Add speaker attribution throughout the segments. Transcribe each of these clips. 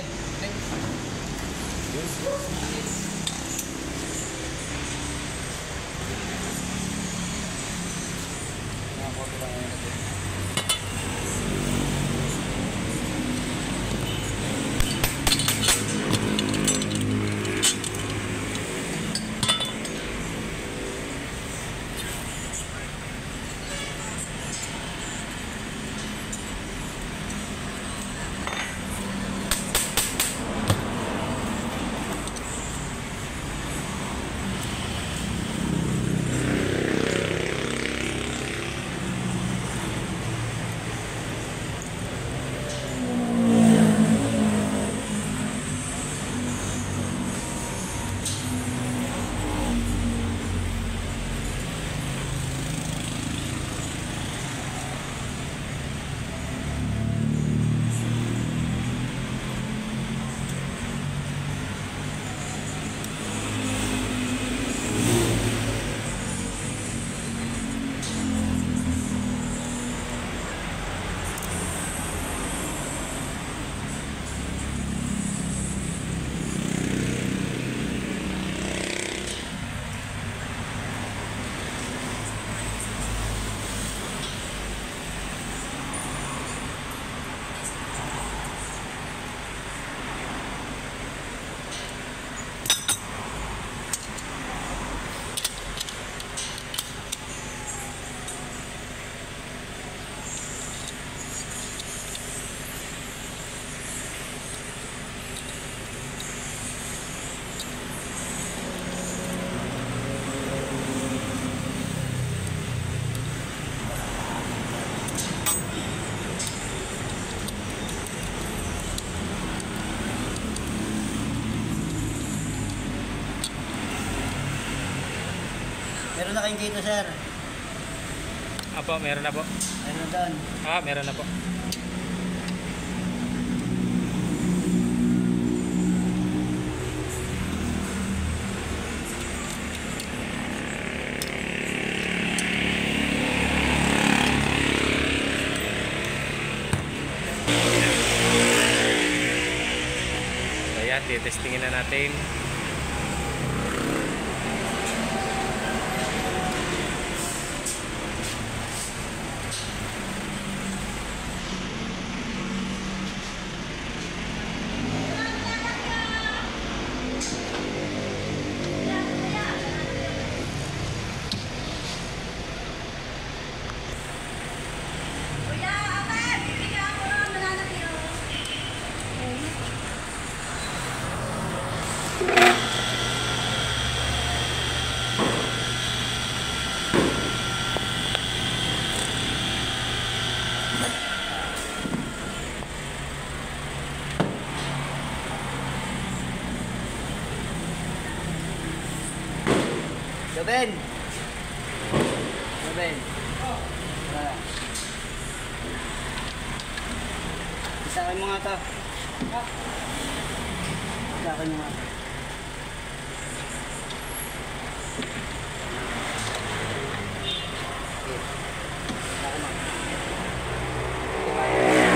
Speaker 1: Hey, thanks. Na dito, sir.
Speaker 2: Apo, meron na po.
Speaker 1: Meron doon.
Speaker 2: Ah, meron na po. So yan, titestingin na natin.
Speaker 1: Joben! Joben! Ah. Isakin mo nga to. Isakin mo nga. Okay. Isakin mo. Isakin mo.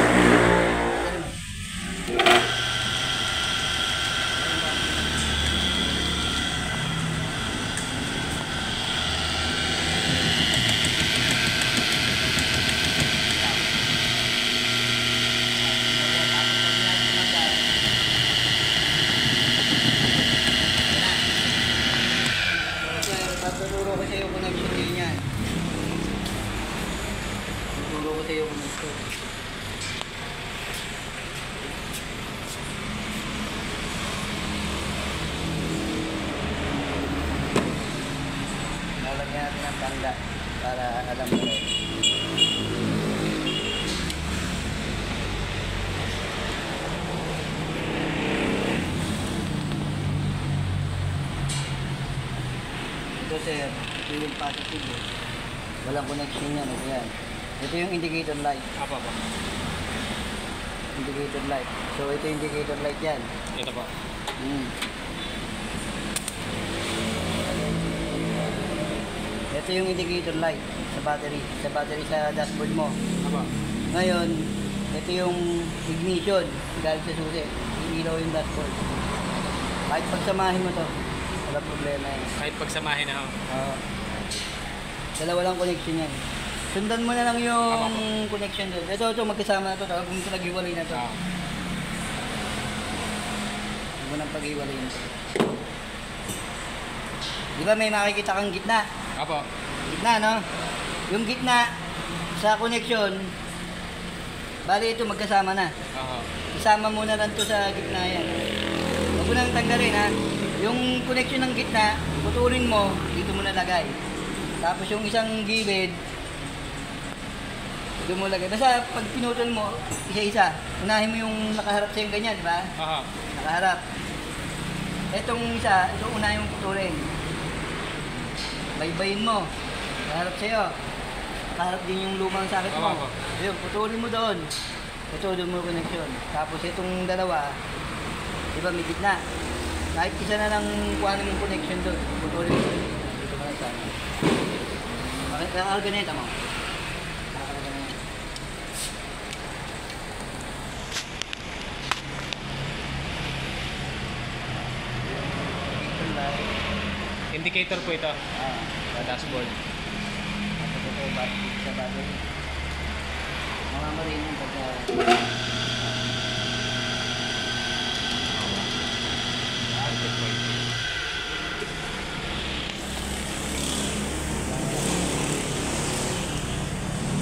Speaker 1: Sir, tatuturo ko sa iyo kung nag-shooting niyan. Sa iyo kung nag-shooting. Lalagyan natin ng tanda para alam mo rin. Ito sir, ito yung positive eh. Walang connection yan. Ito yan. Ito yung indicator light.
Speaker 2: Apo, apo.
Speaker 1: Indicator light. So ito yung indicator light yan.
Speaker 2: Ito po.
Speaker 1: Hmm. Ito yung indicator light sa battery. Sa battery sa dashboard mo.
Speaker 2: Apo.
Speaker 1: Ngayon, ito yung ignition galing sa susi. ilaw yung dashboard. Kahit pagsamahin mo to, wala problema yan.
Speaker 2: Kahit pagsamahin na ho.
Speaker 1: Oo. dalawa lang connection yan. Sundan mo na lang yung connection doon. Ito, ito, magkasama na to. Tapos ito naghiwalay na to.
Speaker 2: Oo.
Speaker 1: Huwag mo nang paghiwalay yun. Di ba may makikita kang gitna?
Speaker 2: Apo.
Speaker 1: Gitna, no? Yung gitna sa connection, bali ito magkasama na.
Speaker 2: Oo.
Speaker 1: Isama mo na lang to sa gitna yan. Huwag mo nang tanggalin ha. Yung connection ng gitna, putulin mo, dito mo nalagay. Tapos yung isang gilid, dito mo lagay. Basta pag pinutol mo, isa-isa. Unahin mo yung nakaharap sa'yo ganyan, di ba?
Speaker 2: Oo.
Speaker 1: Nakaharap. Etong isa, ito unahin mong putulin. Baybayin mo. Nakaharap sa'yo. Nakaharap din yung lumang sakit mo. Ayun, putulin mo doon. Putulin mo connection. Tapos itong dalawa, di ba may gitna? Kahit isa na lang kuha mong connection doon. Putulin mo. Dito ka lang sana. Bakit kaya ganito mo? Nakakalagay na yan. Ito light.
Speaker 2: Indicator po ito.
Speaker 1: Ah,
Speaker 2: Sa dashboard.
Speaker 1: Tapos ito, battery sa battery. Mamamarin yung pagka...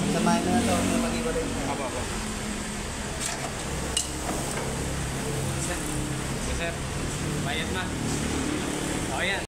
Speaker 1: Samahin na ito, mag-iwalay.
Speaker 2: Apo, apo. Sir. Sir. Bayad na. Okay yan.